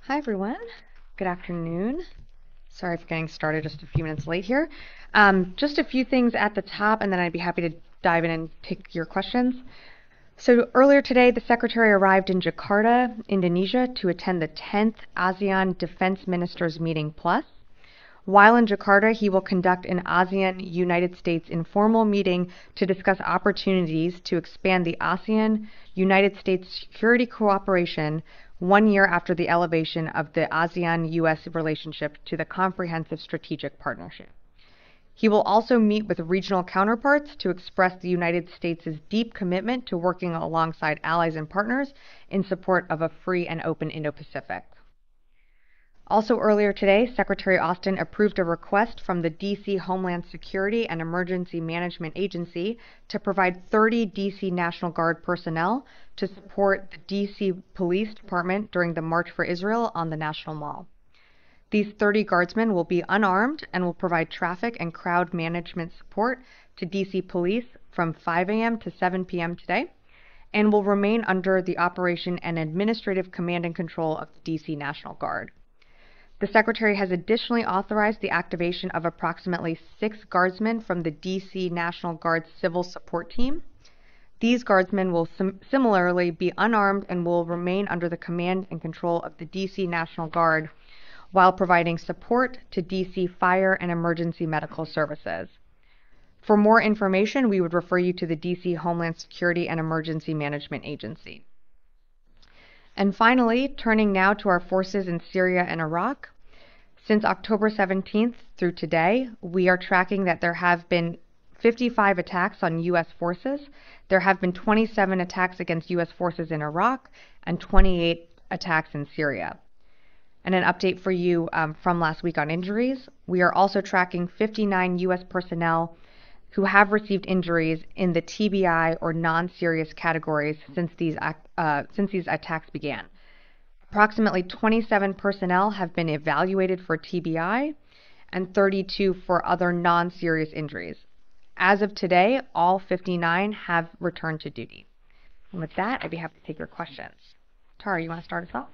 Hi, everyone. Good afternoon. Sorry for getting started just a few minutes late here. Um, just a few things at the top, and then I'd be happy to dive in and take your questions. So earlier today, the Secretary arrived in Jakarta, Indonesia, to attend the 10th ASEAN Defense Ministers Meeting Plus. While in Jakarta, he will conduct an ASEAN United States informal meeting to discuss opportunities to expand the ASEAN United States security cooperation one year after the elevation of the ASEAN US relationship to the Comprehensive Strategic Partnership. He will also meet with regional counterparts to express the United States' deep commitment to working alongside allies and partners in support of a free and open Indo Pacific. Also earlier today, Secretary Austin approved a request from the DC Homeland Security and Emergency Management Agency to provide 30 DC National Guard personnel to support the DC Police Department during the March for Israel on the National Mall. These 30 guardsmen will be unarmed and will provide traffic and crowd management support to DC Police from 5 a.m. to 7 p.m. today and will remain under the operation and administrative command and control of the DC National Guard. The Secretary has additionally authorized the activation of approximately six Guardsmen from the D.C. National Guard Civil Support Team. These Guardsmen will sim- similarly be unarmed and will remain under the command and control of the D.C. National Guard while providing support to D.C. Fire and Emergency Medical Services. For more information, we would refer you to the D.C. Homeland Security and Emergency Management Agency. And finally, turning now to our forces in Syria and Iraq. Since October 17th through today, we are tracking that there have been 55 attacks on U.S. forces. There have been 27 attacks against U.S. forces in Iraq and 28 attacks in Syria. And an update for you um, from last week on injuries. We are also tracking 59 U.S. personnel who have received injuries in the TBI or non-serious categories since these uh, since these attacks began. Approximately 27 personnel have been evaluated for TBI and 32 for other non-serious injuries. As of today, all 59 have returned to duty. And with that, I'd be happy to take your questions. Tara, you want to start us off?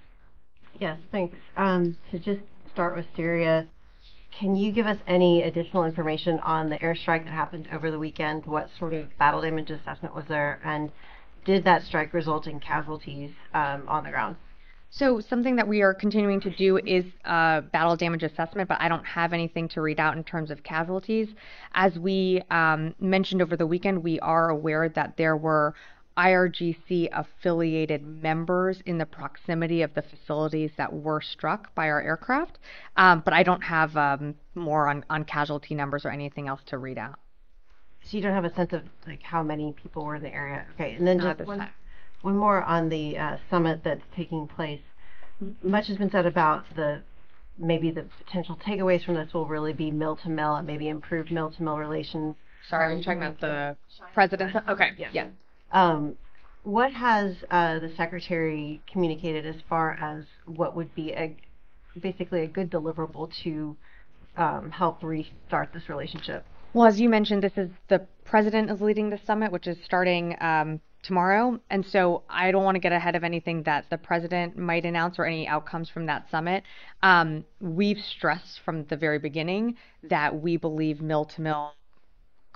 Yes, thanks. Um, to just start with Syria, can you give us any additional information on the airstrike that happened over the weekend? What sort of battle damage assessment was there? And did that strike result in casualties um, on the ground? So something that we are continuing to do is uh, battle damage assessment, but I don't have anything to read out in terms of casualties. As we um, mentioned over the weekend, we are aware that there were IRGC affiliated members in the proximity of the facilities that were struck by our aircraft. Um, but I don't have um, more on, on casualty numbers or anything else to read out. So you don't have a sense of like how many people were in the area. Okay, and then Not just one, one more on the uh, summit that's taking place. Much has been said about the maybe the potential takeaways from this will really be mil to mil and maybe improved mil to mil relations. Sorry, are you talking about the president? Okay, yeah. yeah. Um, what has uh, the secretary communicated as far as what would be a basically a good deliverable to um, help restart this relationship? Well, as you mentioned, this is the president is leading the summit, which is starting um, tomorrow. And so I don't want to get ahead of anything that the president might announce or any outcomes from that summit. Um, we've stressed from the very beginning that we believe mil to mil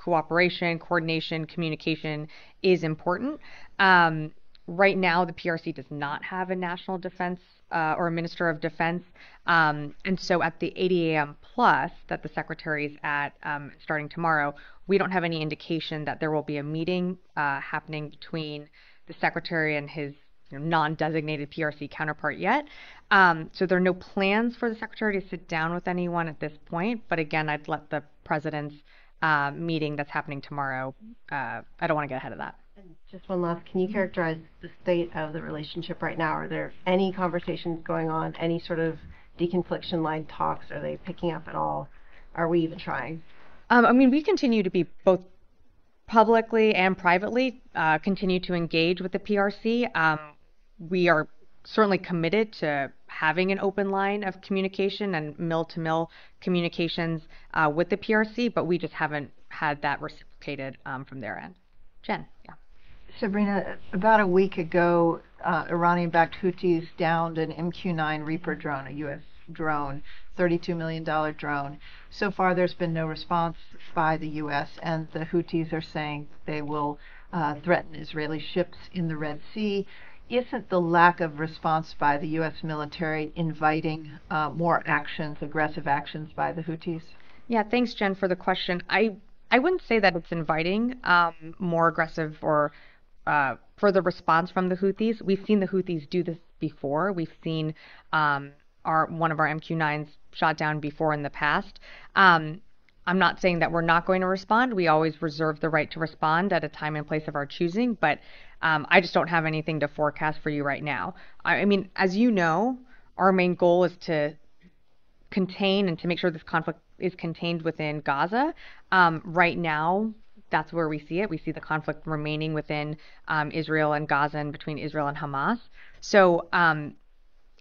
cooperation, coordination, communication is important. Um, right now, the PRC does not have a national defense uh, or a minister of defense. Um, and so at the ADMM plus that the secretary is at um, starting tomorrow, we don't have any indication that there will be a meeting uh, happening between the secretary and his you know, non-designated PRC counterpart yet. Um, so there are no plans for the secretary to sit down with anyone at this point. But again, I'd let the president's uh, meeting that's happening tomorrow. Uh, I don't want to get ahead of that. And just one last, can you characterize the state of the relationship right now? Are there any conversations going on? Any sort of deconfliction line talks? Are they picking up at all? Are we even trying? Um, I mean, we continue to be both publicly and privately uh, continue to engage with the PRC. Um, we are certainly committed to having an open line of communication and mil to mil communications uh, with the PRC, but we just haven't had that reciprocated um, from their end. Jen, yeah. Sabrina, about a week ago, uh, Iranian-backed Houthis downed an MQ-9 Reaper drone, a U.S. drone, $32 million drone. So far, there's been no response by the U.S., and the Houthis are saying they will uh, threaten Israeli ships in the Red Sea. Isn't the lack of response by the U.S. military inviting uh, more actions, aggressive actions by the Houthis? Yeah, thanks, Jen, for the question. I I wouldn't say that it's inviting um, more aggressive or uh, further response from the Houthis. We've seen the Houthis do this before. We've seen um, our one of our MQ9s shot down before in the past. Um, I'm not saying that we're not going to respond. We always reserve the right to respond at a time and place of our choosing, but um, I just don't have anything to forecast for you right now. I, I mean, as you know, our main goal is to contain and to make sure this conflict is contained within Gaza. Um, right now, that's where we see it. We see the conflict remaining within um, Israel and Gaza and between Israel and Hamas. So, um,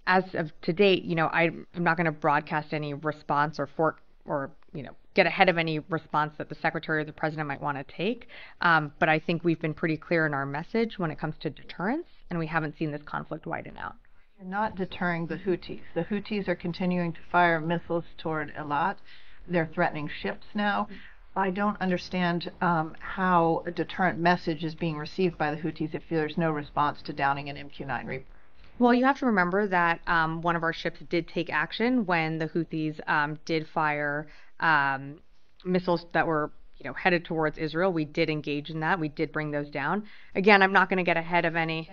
as of to date, you know, I, am not going to broadcast any response or for or you know get ahead of any response that the secretary or the president might want to take. Um, but I think we've been pretty clear in our message when it comes to deterrence, and we haven't seen this conflict widen out. You're not deterring the Houthis. The Houthis are continuing to fire missiles toward Eilat. They're threatening ships now. I don't understand um, how a deterrent message is being received by the Houthis if there's no response to downing an MQ-9 Reaper. Well, you have to remember that um, one of our ships did take action when the Houthis um, did fire um, missiles that were you know headed towards Israel. We did engage in that. We did bring those down. Again, I'm not going to get ahead of any.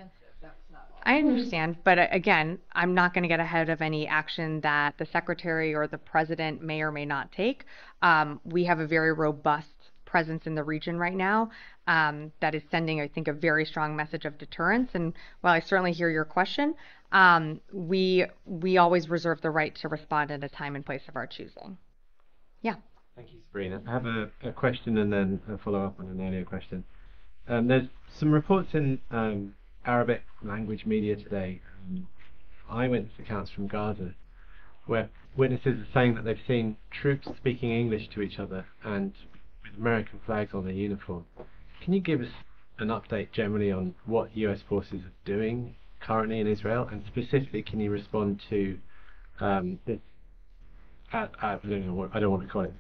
I understand, but uh, again, I'm not going to get ahead of any action that the secretary or the president may or may not take. Um, we have a very robust presence in the region right now um, that is sending, I think, a very strong message of deterrence. And while I certainly hear your question, um, we we always reserve the right to respond at a time and place of our choosing. Yeah. Thank you, Sabrina. I have a, a question and then a follow up on an earlier question. Um, there's some reports in um, Arabic language media today, um, eyewitness accounts from Gaza, where witnesses are saying that they've seen troops speaking English to each other and American flags on their uniform. Can you give us an update generally on what US forces are doing currently in Israel, and specifically, can you respond to um, this? Uh, I, don't know what, I don't want to call it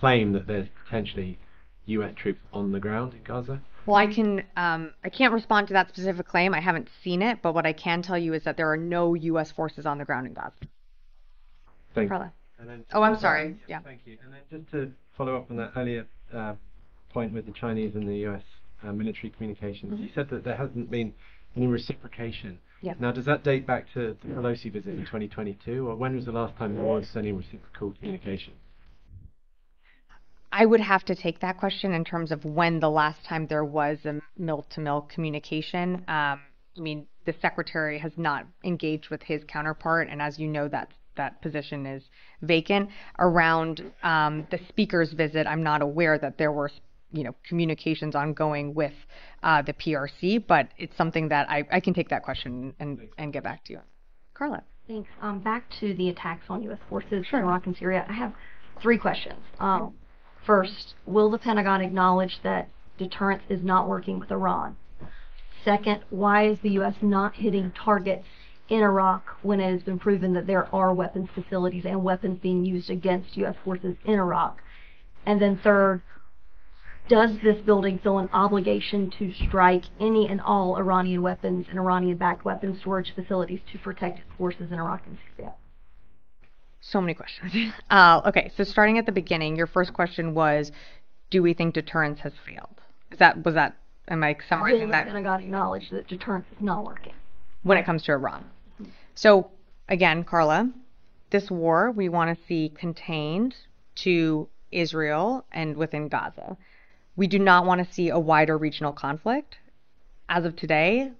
claim that there's potentially US troops on the ground in Gaza. Well, I can um, I can't respond to that specific claim. I haven't seen it, but what I can tell you is that there are no U.S. forces on the ground in Gaza. Thank you. oh, I'm sorry. Yeah. Thank you. And then just to follow up on that earlier uh, point with the Chinese and the U.S. Uh, military communications, mm-hmm. you said that there hasn't been any reciprocation. Yeah. Now, does that date back to the Pelosi visit in 2022, or when was the last time there was any reciprocal communication? I would have to take that question in terms of when the last time there was a mil to mil communication. Um, I mean, the secretary has not engaged with his counterpart, and as you know, that that position is vacant. Around um, the speaker's visit, I'm not aware that there were you know communications ongoing with uh, the PRC, but it's something that I, I can take that question and and get back to you. Carla. Thanks. Um, back to the attacks on U.S. forces sure. in Iraq and Syria. I have three questions. Um, First, will the Pentagon acknowledge that deterrence is not working with Iran? Second, why is the U.S. not hitting targets in Iraq when it has been proven that there are weapons facilities and weapons being used against U.S. forces in Iraq? And then third, does this building feel an obligation to strike any and all Iranian weapons and Iranian-backed weapons storage facilities to protect its forces in Iraq and Syria? So many questions. Uh, okay, so starting at the beginning, your first question was, do we think deterrence has failed? Is that was that? Am I summarizing that? And I got acknowledged that deterrence is not working when it comes to Iran. So again, Carla, this war we want to see contained to Israel and within Gaza. We do not want to see a wider regional conflict. As of today,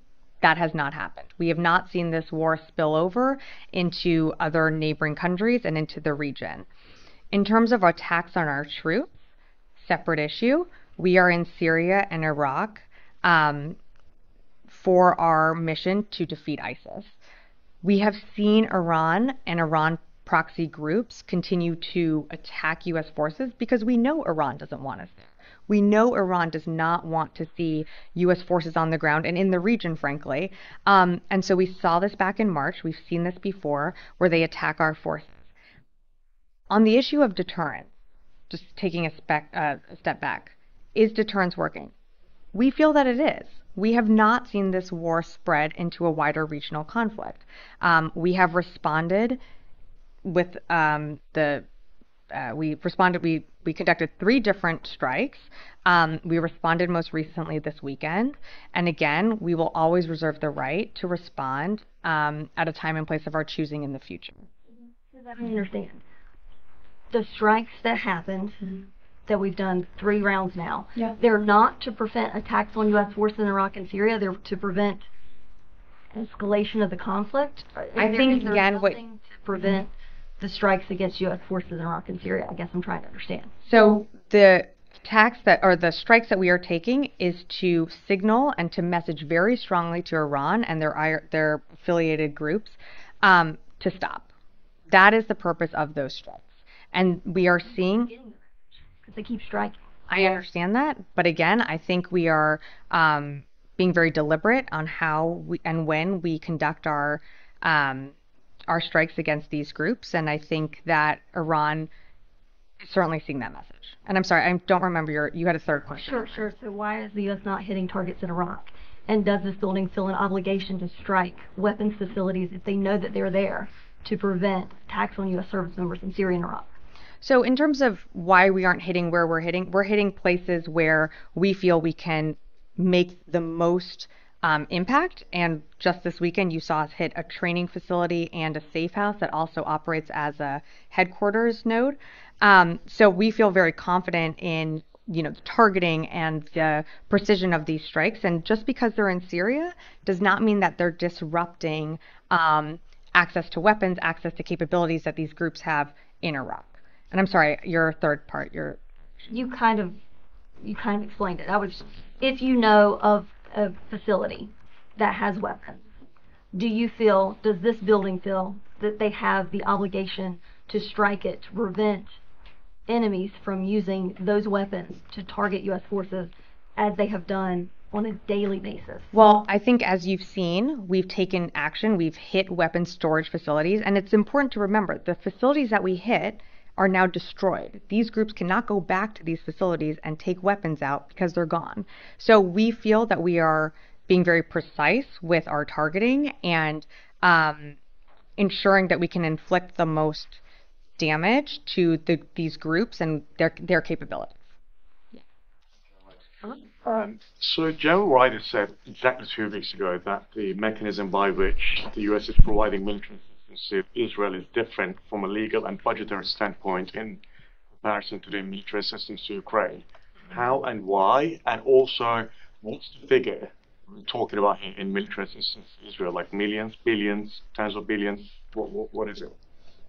that has not happened. We have not seen this war spill over into other neighboring countries and into the region. In terms of attacks on our troops, separate issue, we are in Syria and Iraq um, for our mission to defeat ISIS. We have seen Iran and Iran proxy groups continue to attack U.S. forces because we know Iran doesn't want us there. We know Iran does not want to see U.S. forces on the ground and in the region, frankly. Um, and so we saw this back in March. We've seen this before, where they attack our forces. On the issue of deterrence, just taking a, spec, uh, a step back, is deterrence working? We feel that it is. We have not seen this war spread into a wider regional conflict. Um, we have responded with um, the uh, we responded. We we conducted three different strikes. Um, we responded most recently this weekend, and again, we will always reserve the right to respond um, at a time and place of our choosing in the future. I don't understand. The strikes that happened, that we've done three rounds now, yeah. they're not to prevent attacks on U.S. forces in Iraq and Syria. They're to prevent escalation of the conflict. I think again, what to prevent the strikes against U.S. forces in Iraq and Syria? I guess I'm trying to understand. So the attacks that or the strikes that we are taking is to signal and to message very strongly to Iran and their their affiliated groups um, to stop. That is the purpose of those strikes, and we are seeing they keep striking. I understand that, but again, I think we are um, being very deliberate on how we and when we conduct our um, our strikes against these groups, and I think that Iran is certainly seeing that message. And I'm sorry, I don't remember your. You had a third question. Sure, sure. So why is the U.S. not hitting targets in Iraq? And does this building feel an obligation to strike weapons facilities if they know that they're there to prevent attacks on U.S. service members in Syria and Iraq? So, in terms of why we aren't hitting where we're hitting, we're hitting places where we feel we can make the most um, impact. And just this weekend, you saw us hit a training facility and a safe house that also operates as a headquarters node. Um, so we feel very confident in you know the targeting and the precision of these strikes. And just because they're in Syria does not mean that they're disrupting um, access to weapons, access to capabilities that these groups have in Iraq. And I'm sorry, your third part, your you kind of you kind of explained it. I was if you know of a facility that has weapons, do you feel, does this building feel that they have the obligation to strike it to prevent enemies from using those weapons to target U.S. forces as they have done on a daily basis? Well, I think as you've seen, we've taken action. We've hit weapons storage facilities. And it's important to remember the facilities that we hit are now destroyed. These groups cannot go back to these facilities and take weapons out because they're gone. So we feel that we are being very precise with our targeting and um, ensuring that we can inflict the most damage to the, these groups and their their capabilities. Um, so General Ryder said exactly two weeks ago that the mechanism by which the U.S. is providing military Israel is different from a legal and budgetary standpoint in comparison to the military assistance to Ukraine. How and why, and also what's the figure we're talking about here in military assistance to Israel? Like millions, billions, tens of billions? What, what, what is it?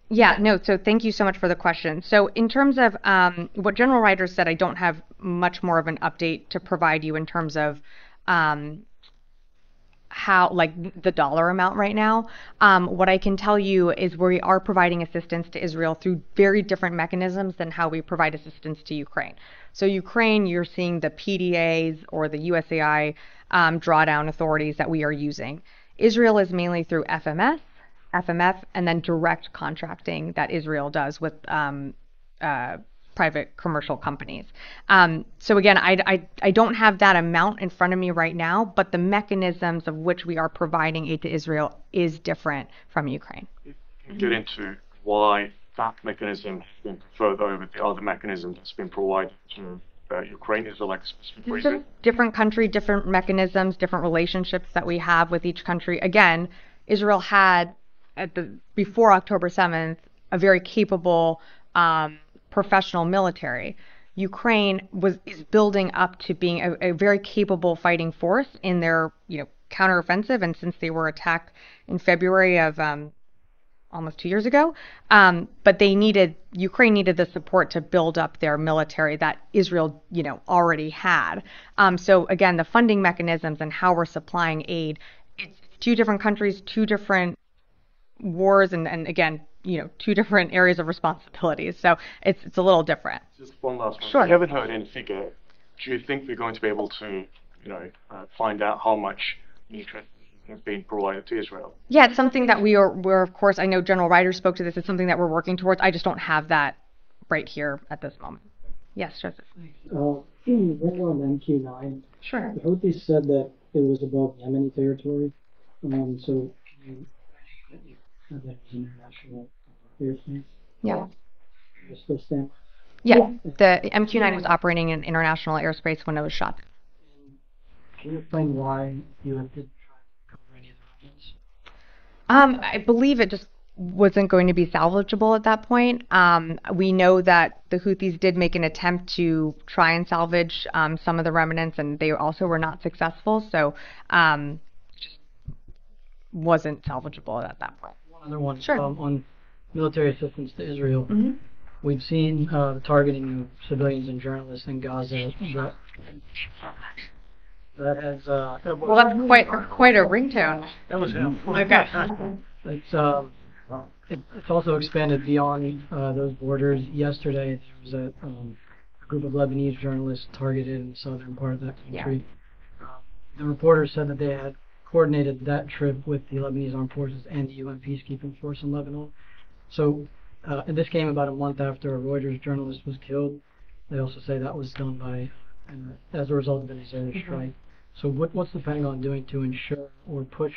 Yeah, no, so thank you so much for the question. So, in terms of um, what General Ryder said, I don't have much more of an update to provide you in terms of um, how like the dollar amount right now. Um, what I can tell you is we are providing assistance to Israel through very different mechanisms than how we provide assistance to Ukraine. So Ukraine, you're seeing the PDAs or the USAI um, drawdown authorities that we are using. Israel is mainly through FMS, FMF, and then direct contracting that Israel does with um, uh, private commercial companies. Um, so again, I, I, I don't have that amount in front of me right now, but the mechanisms of which we are providing aid to Israel is different from Ukraine. Get into why that mechanism has been preferred over the other mechanism that's been provided to uh, Ukraine? Is like a? Different country, different mechanisms, different relationships that we have with each country. Again, Israel had at the before October 7th a very capable um, professional military. Ukraine was is building up to being a, a very capable fighting force in their you know counteroffensive, and since they were attacked in February of um, almost two years ago, um, but they needed Ukraine needed the support to build up their military that Israel you know already had. Um, so again, the funding mechanisms and how we're supplying aid, it's two different countries, two different wars, and and again you know two different areas of responsibilities. So it's it's a little different. Just one last one. Sure. I haven't heard any figure do you think we're going to be able to, you know, uh, find out how much nutrition is being provided to Israel? Yeah, it's something that we are, we're, of course, I know General Ryder spoke to this. It's something that we're working towards. I just don't have that right here at this moment. Yes, Joseph. Uh, one more on MQ9. Sure. The Houthis said that it was above Yemeni territory. Um, so you said that it was international Yeah. You're still stand. Yeah, the MQ-9 was operating in international airspace when it was shot. Can you explain why you didn't try to cover any of the regions? Um, I believe it just wasn't going to be salvageable at that point. Um, we know that the Houthis did make an attempt to try and salvage um, some of the remnants, and they also were not successful. So, um, just wasn't salvageable at that point. One other one. Sure. Um, on military assistance to Israel. Mhm. We've seen uh, the targeting of civilians and journalists in Gaza. That, that has. Uh, Well, that's quite quite a ringtone. that was him. Okay. It's um, it, it's also expanded beyond uh, those borders. Yesterday, there was a, um, a group of Lebanese journalists targeted in the southern part of that country. Uh, the reporters said that they had coordinated that trip with the Lebanese armed forces and the UN peacekeeping force in Lebanon. So, uh, and this came about a month after a Reuters journalist was killed. They also say that was done by uh, as a result of an Israeli strike. So, what, what's the Pentagon doing to ensure or push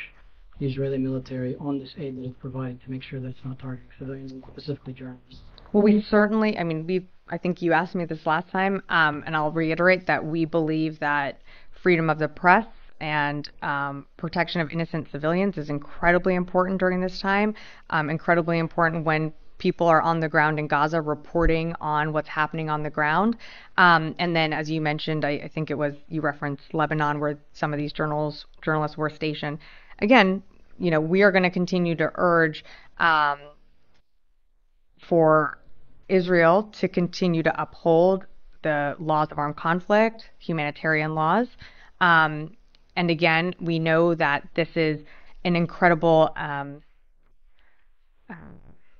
the Israeli military on this aid that it's providing to make sure that it's not targeting civilians and specifically journalists? Well, we certainly, I mean, we, I think you asked me this last time, um, and I'll reiterate that we believe that freedom of the press and um, protection of innocent civilians is incredibly important during this time, um, incredibly important when people are on the ground in Gaza reporting on what's happening on the ground. Um, and then, as you mentioned, I, I think it was you referenced Lebanon, where some of these journals journalists were stationed. Again, you know, we are going to continue to urge um, for Israel to continue to uphold the laws of armed conflict, humanitarian laws. Um, and again, we know that this is an incredible, um, uh,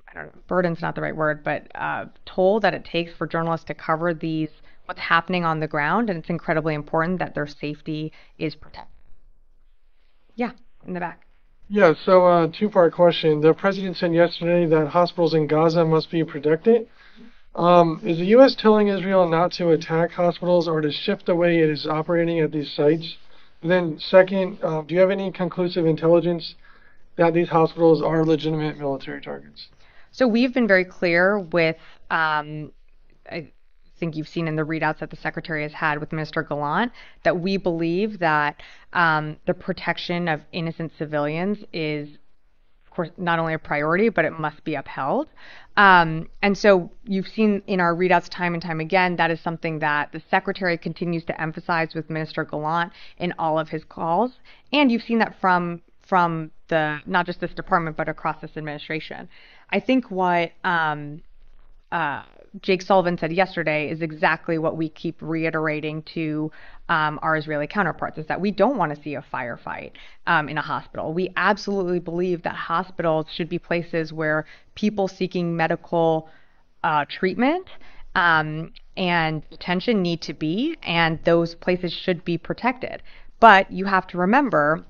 I don't know, burden's not the right word, but uh, toll that it takes for journalists to cover these, what's happening on the ground. And it's incredibly important that their safety is protected. Yeah, in the back. Yeah, so uh, two-part question. The president said yesterday that hospitals in Gaza must be protected. Um, is the U.S. telling Israel not to attack hospitals or to shift the way it is operating at these sites? Then, second, uh, do you have any conclusive intelligence that these hospitals are legitimate military targets? So we've been very clear with, um, I think you've seen in the readouts that the secretary has had with Minister Gallant, that we believe that um, the protection of innocent civilians is, course, not only a priority, but it must be upheld. Um, and so you've seen in our readouts time and time again, that is something that the secretary continues to emphasize with Minister Gallant in all of his calls. And you've seen that from from the not just this department but across this administration. I think what um, uh, Jake Sullivan said yesterday is exactly what we keep reiterating to um, our Israeli counterparts: is that we don't want to see a firefight um, in a hospital. We absolutely believe that hospitals should be places where people seeking medical uh, treatment um, and attention need to be, and those places should be protected. But you have to remember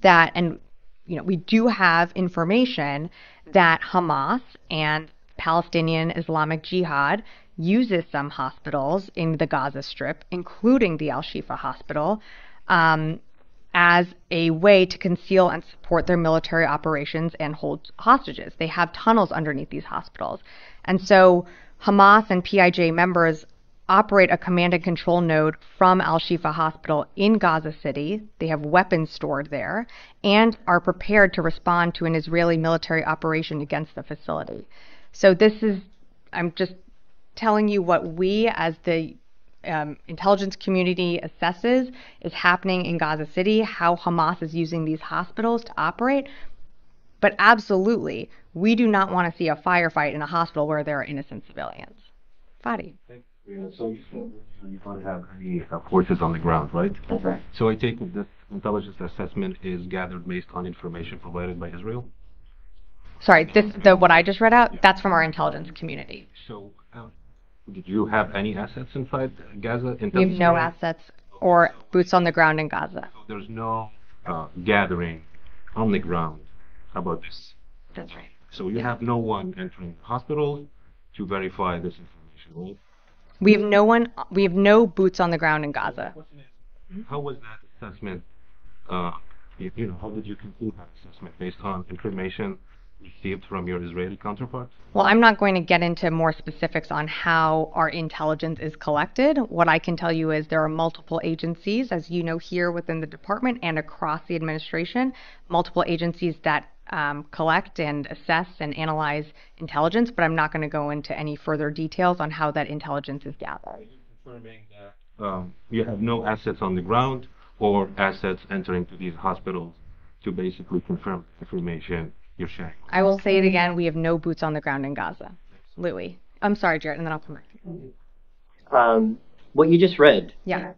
that, and you know, we do have information that Hamas and Palestinian Islamic Jihad uses some hospitals in the Gaza Strip, including the Al Shifa Hospital, um, as a way to conceal and support their military operations and hold hostages. They have tunnels underneath these hospitals. And so Hamas and PIJ members operate a command and control node from Al Shifa Hospital in Gaza City. They have weapons stored there and are prepared to respond to an Israeli military operation against the facility. So this is, I'm just telling you what we as the um, intelligence community assesses is happening in Gaza City, how Hamas is using these hospitals to operate. But absolutely, we do not want to see a firefight in a hospital where there are innocent civilians. Fadi. Yeah, so you said you don't have any uh, forces on the ground, right? That's right. So I take it this intelligence assessment is gathered based on information provided by Israel? Sorry, this the what I just read out. That's from our intelligence community. So, uh, did you have any assets inside Gaza? In We have no assets or boots on the ground in Gaza. So there's no uh, gathering on the ground about this. That's right. So you have no one entering the hospital to verify this information, right? We have no one. We have no boots on the ground in Gaza. How was that assessment? Uh, you know, how did you conclude that assessment based on information received from your Israeli counterparts? Well, I'm not going to get into more specifics on how our intelligence is collected. What I can tell you is there are multiple agencies, as you know, here within the department and across the administration, multiple agencies that um, collect and assess and analyze intelligence, but I'm not going to go into any further details on how that intelligence is gathered. Confirming that um, you have no assets on the ground or assets entering to these hospitals to basically confirm information you're sharing. I will say it again we have no boots on the ground in Gaza. Louis. I'm sorry, Jared, and then I'll come back. to you. Um, what you just read, Yeah.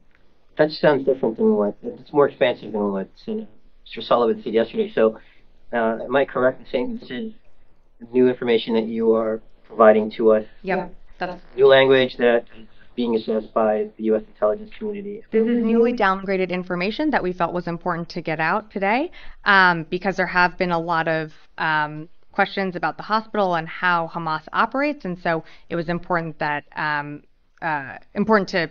that sounds different than what, it's more expansive than what uh, Mr. Sullivan said yesterday. So, uh, am I correct in saying this is new information that you are providing to us? Yep. That's New language that is being assessed by the U.S. intelligence community? This is newly downgraded information that we felt was important to get out today um, because there have been a lot of um, questions about the hospital and how Hamas operates, and so it was important that um, uh, important to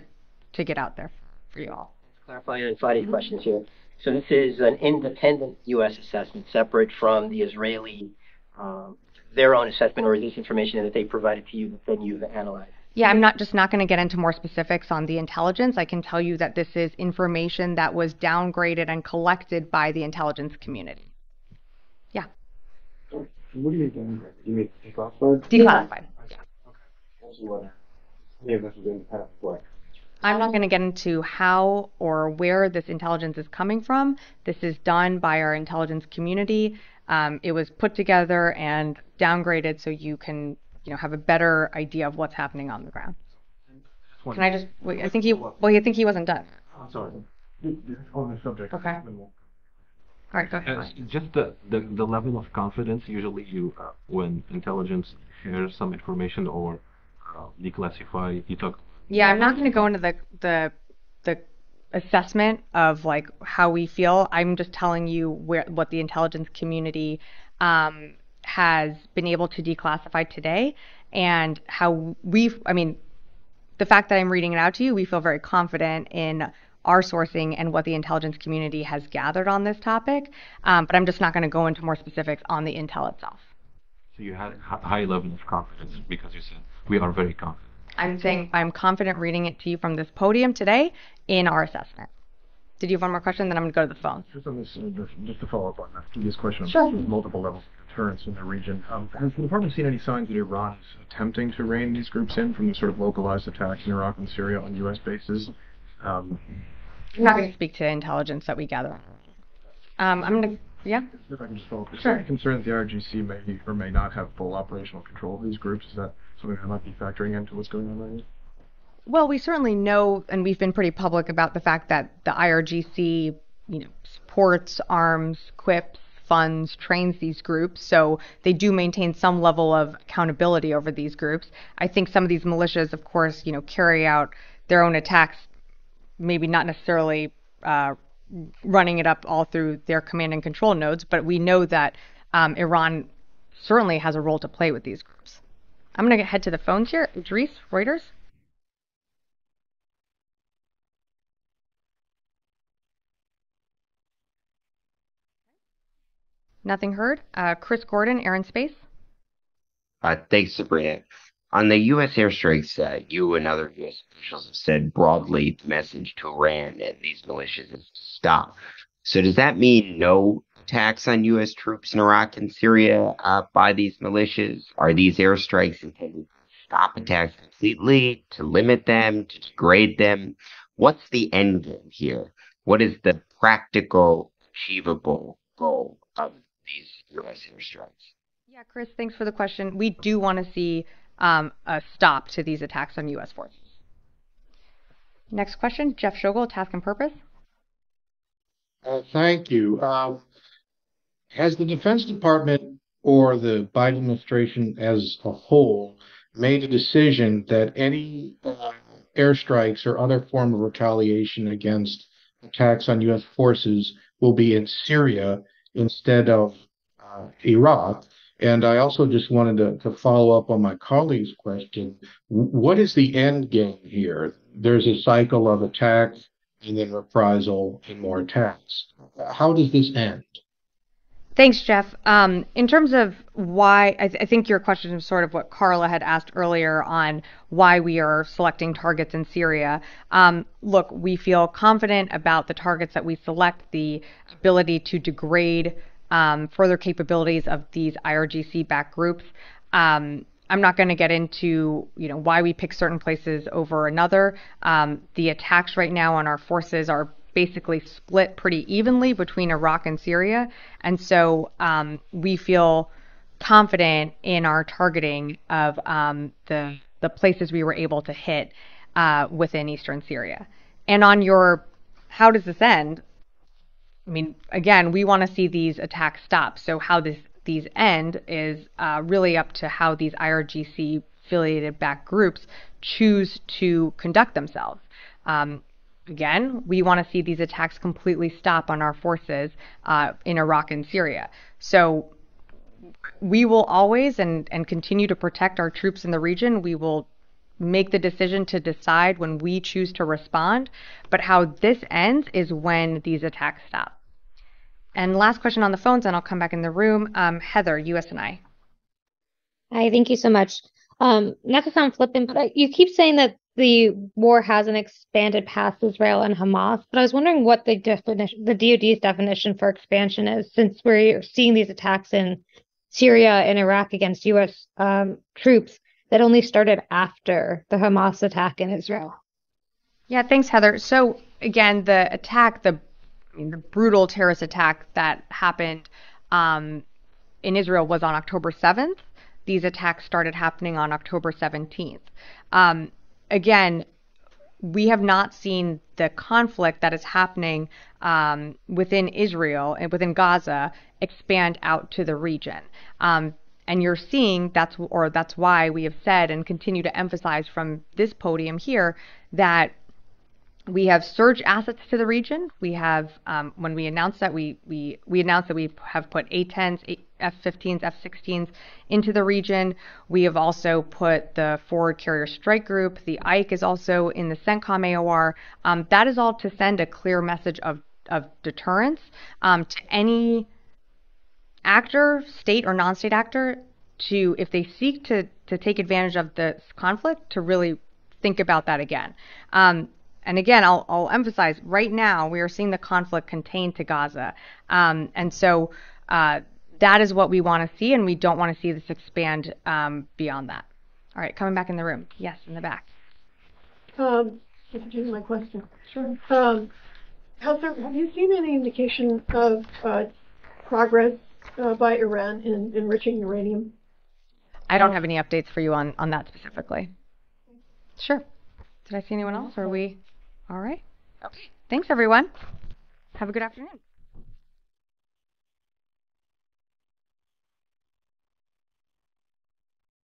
to get out there for you all. Clarify and Fadi's questions here. So this is an independent U.S. assessment, separate from the Israeli, um, their own assessment, or is this information that they provided to you that then you've analyzed? Yeah, I'm not just not going to get into more specifics on the intelligence. I can tell you that this is information that was downgraded and collected by the intelligence community. Yeah, What do you mean downgrade? You mean declassified? declassified. Yeah. What? Yeah, this is independent. What? I'm not going to get into how or where this intelligence is coming from. This is done by our intelligence community. Um, it was put together and downgraded so you can, you know, have a better idea of what's happening on the ground. Can I just? Wait, I think he. Well, I think he wasn't done. I'm sorry. On the subject. Okay. All right, go ahead. Uh, just the, the, the level of confidence usually you uh, when intelligence shares some information or uh, declassify you talk Yeah, I'm not going to go into the the the assessment of like how we feel. I'm just telling you where what the intelligence community um, has been able to declassify today, and how we. I mean, the fact that I'm reading it out to you, we feel very confident in our sourcing and what the intelligence community has gathered on this topic. Um, but I'm just not going to go into more specifics on the intel itself. so you had a high level of confidence because you said we are very confident I'm saying I'm confident reading it to you from this podium today in our assessment. Did you have one more question? Then I'm going to go to the phone. Just on this, uh, just, just to follow up on that previous question. Sure. Multiple levels of deterrence in the region. Um, has the department seen any signs that Iran is attempting to rein these groups in from the sort of localized attacks in Iraq and Syria on U.S. bases? Um, I'm not going to speak to intelligence that we gather. Um, I'm going to, yeah. if I can just follow up, is Sure. there any concern that the IRGC may or may not have full operational control of these groups? Is that something that might be factoring into what's going on right now? Well, we certainly know, and we've been pretty public about the fact that the IRGC, you know, supports, arms, equips, funds, trains these groups. So they do maintain some level of accountability over these groups. I think some of these militias, of course, you know, carry out their own attacks, maybe not necessarily uh, running it up all through their command and control nodes, but we know that um, Iran certainly has a role to play with these groups. I'm going to head to the phones here. Idris, Reuters. Nothing heard. Uh, Chris Gordon, Air and Space. Uh, thanks, Sabrina. On the U.S. airstrikes, uh, you and other U.S. officials have said broadly the message to Iran and these militias is to stop. So does that mean no attacks on U.S. troops in Iraq and Syria uh, by these militias? Are these airstrikes intended to stop attacks completely, to limit them, to degrade them? What's the end game here? What is the practical, achievable goal of these U.S. airstrikes? Yeah, Chris, thanks for the question. We do want to see um, a stop to these attacks on U.S. forces. Next question, Jeff Schogol, Task and Purpose. Uh, thank you. Uh, has the Defense Department or the Biden administration as a whole made a decision that any uh, airstrikes or other form of retaliation against attacks on U.S. forces will be in Syria instead of uh, Iraq. And I also just wanted to, to follow up on my colleague's question. What is the end game here? There's a cycle of attacks and then reprisal and more attacks. How does this end? Thanks, Jeff. Um, in terms of why, I, th- I, think your question is sort of what Carla had asked earlier on why we are selecting targets in Syria. Um, look, we feel confident about the targets that we select, the ability to degrade um, further capabilities of these IRGC-backed groups. Um, I'm not going to get into you know why we pick certain places over another. Um, the attacks right now on our forces are basically split pretty evenly between Iraq and Syria, and so um, we feel confident in our targeting of um, the the places we were able to hit uh, within eastern Syria. And on your how does this end? I mean, again, we want to see these attacks stop. So how this these end is uh, really up to how these IRGC affiliated back groups choose to conduct themselves. Um, again, we want to see these attacks completely stop on our forces uh, in Iraq and Syria. So we will always and, and continue to protect our troops in the region. We will make the decision to decide when we choose to respond. But how this ends is when these attacks stop. And last question on the phones, and I'll come back in the room. Um, Heather, USNI. Hi, thank you so much. Um, not to sound flippant, but you keep saying that the war hasn't expanded past Israel and Hamas. But I was wondering what the definition, the DoD's definition for expansion is, since we're seeing these attacks in Syria and Iraq against U.S. Um, troops that only started after the Hamas attack in Israel. Yeah, thanks, Heather. So again, the attack, the I mean, the brutal terrorist attack that happened um, in Israel was on October 7th. These attacks started happening on October 17th. Um, again, we have not seen the conflict that is happening um, within Israel and within Gaza expand out to the region. Um, and you're seeing that's or that's why we have said and continue to emphasize from this podium here that we have surge assets to the region. We have, um, when we announced that, we, we, we announced that we have put A-10s, F-15s, F-16s into the region. We have also put the Ford Carrier Strike Group. The Ike is also in the CENTCOM AOR. Um, that is all to send a clear message of, of deterrence um, to any actor, state or non-state actor, to if they seek to to take advantage of this conflict, to really think about that again. Um, and again, I'll, I'll, emphasize right now we are seeing the conflict contained to Gaza. Um, and so uh, that is what we want to see, and we don't want to see this expand um, beyond that. All right, coming back in the room. Yes, in the back. Um, you my question. Sure. Um, has there, have you seen any indication of uh, progress uh, by Iran in enriching uranium? I don't have any updates for you on, on that specifically. Sure. Did I see anyone else? Or are we? All right. Okay. Thanks, everyone. Have a good afternoon.